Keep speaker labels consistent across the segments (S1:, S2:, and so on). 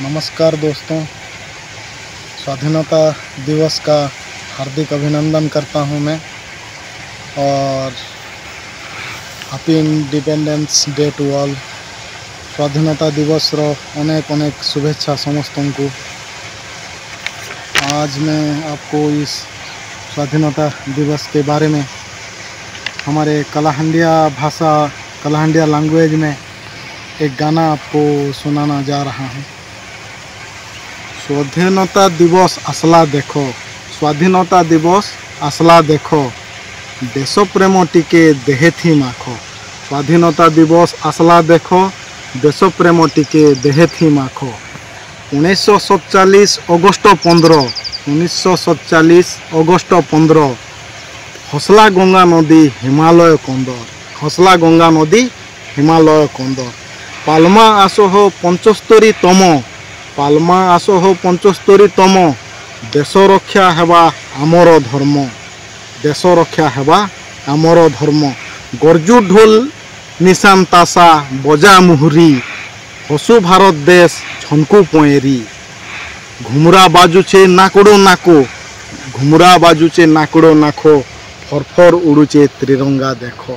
S1: नमस्कार दोस्तों स्वाधीनता दिवस का हार्दिक अभिनंदन करता हूं मैं और happy independence day to all स्वाधीनता दिवस रो अनेक अनेक शुभेच्छा समस्त को आज मैं आपको इस स्वाधीनता दिवस के बारे में हमारे कलाहंडिया भाषा कलाहंडिया लैंग्वेज में एक गाना आपको सुनाना जा रहा हूँ স্বাধীনতা দিবস আসলা দেখ স্বাধীনতা দিবস আসলা দেখ দেশপ্রেম টিকে দেহেথি মাখ স্বাধীনতা দিবস আসলা দেখ দেশপ্রেম টিকে দেহেথি মাখ উনিশশো অগস্ট পনেরো উনিশশো অগস্ট পনেরো হসলা গঙ্গা নদী হিমালয় কন্দর হসলা গঙ্গা নদী হিমালয় কন্দর পালমা আসহ পঞ্চস্তরী তম ପାଲ୍ମା ଆଠଶହ ପଞ୍ଚସ୍ତରୀତମ ଦେଶ ରକ୍ଷା ହେବା ଆମର ଧର୍ମ ଦେଶ ରକ୍ଷା ହେବା ଆମର ଧର୍ମ ଗର୍ଜୁ ଢୋଲ ନିଶାନ ତାସା ବଜା ମୁହୁରି ହସୁ ଭାରତ ଦେଶ ଝନକୁ ପଏଁରି ঘুমরা বাজুছে নাকড়ো নাকো ঘুমরা বাজুছে নাকড়ো নাখো ফরফর উড়ুছে ত্রিরঙ্গা দেখো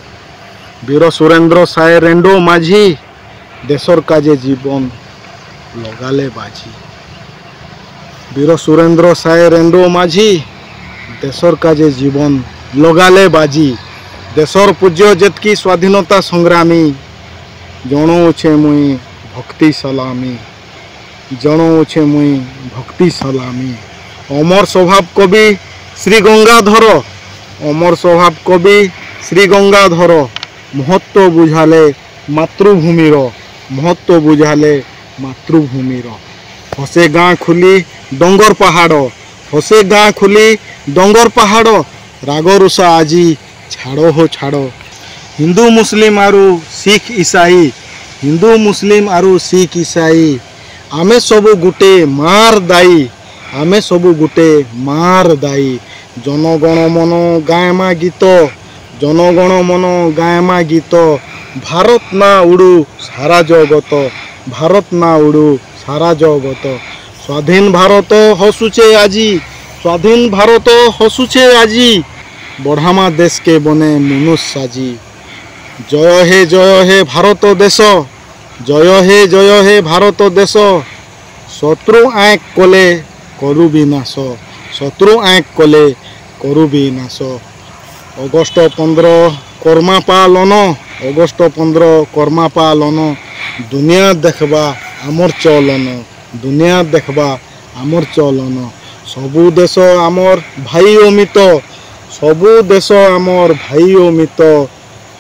S1: বীর সুরেন্দ্র সায় রেন্ডো মাঝি দেশর কাজে জীবন লগালে বাজি বীর সুরেন্দ্র সায় রেন্দ্র মাঝি দেশর কাজে জীবন লগালে বাজি দেশর পূজ্য যেতকি স্বাধীনতা সংগ্রামী জনৌছে মুই ভক্তি সলামি জনৌছে মুই ভক্তি সলামি অমর স্বভাব কবি শ্রী গঙ্গাধর অমর স্বভাব কবি শ্রী গঙ্গাধর মহত্ব বুঝালে মাতৃভূমির মহত্ব বুঝালে ମାତୃଭୂମିର ହସେ ଗାଁ ଖୋଲି ଡଙ୍ଗର ପାହାଡ଼ ହସେ ଗାଁ ଖୋଲି ଡଙ୍ଗର ପାହାଡ଼ ରାଗରୁଷା ଆଜି ଛାଡ଼ ହୋ ଛାଡ଼ ହିନ୍ଦୁ ମୁସଲିମ ଆରୁ ଶିଖ ଇସାଇ ହିନ୍ଦୁ ମୁସଲିମ ଆରୁ ଶିଖ ଇସାଇ ଆମେ ସବୁ ଗୋଟେ ମାର ଦାୟୀ ଆମେ ସବୁ ଗୋଟେ ମାର ଦାୟୀ ଜନଗଣ ମନ ଗାଏମା ଗୀତ ଜନଗଣ ମନ ଗାଏମା ଗୀତ ଭାରତ ନା ଉଡ଼ୁ ସାରା ଜଗତ ভারত না উড়ু সারা জগত স্বাধীন ভারত হসুছে আজি স্বাধীন ভারত হসুছে আজি বড়ামা দেশকে বনে মনুষ সাজি জয় হে জয় হে ভারত দেশ জয় হে জয় হে ভারত দেশ শত্রু আঁক কলে করু নাশ শত্রু আঁক কলে করু নাশ অগস্ট পনেরো কৰ্মা পালন অগষ্ট পোন্ধৰ কৰ্মা পালন দুনিয়া দেখবা আমৰ চলন দুনিয়া দেখবা আমৰ চলন সবু দেশ আমৰ ভাই অমিত সবু দেশ আমৰ ভাই অমিত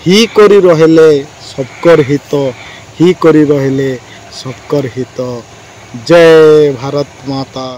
S1: হি কৰি ৰহিলে সবকৰ হিত হি কৰি ৰহিলে সবকৰ হিত জয় ভাৰত মাতা